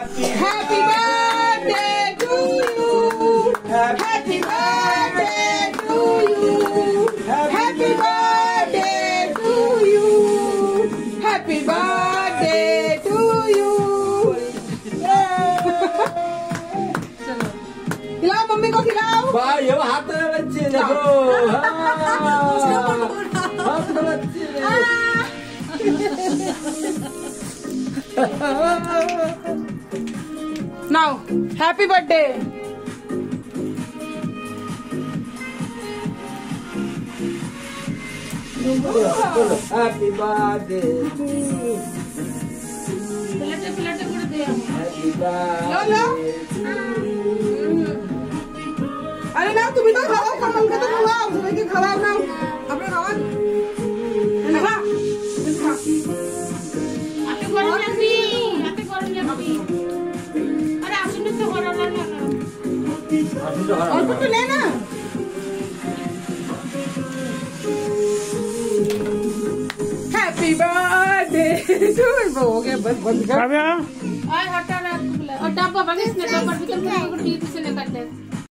Happy birthday to you. Happy birthday to you. Happy birthday to you. Happy birthday to you. खिलाओ mummy को खिलाओ भाई ये हाथ में बच्चे देखो हाथ में बच्चे now happy birthday happy birthday happy लो लो। अरे ना तुम्ही तो खाओ कमल का तो खाओ तुम्हें के और कुछ लेना हैप्पी बर्थडे टू वो हो गया बस बंद कर। और हटा ना और डब्बा बने इसने डब्बा भी तुम टीवी से निकाल ले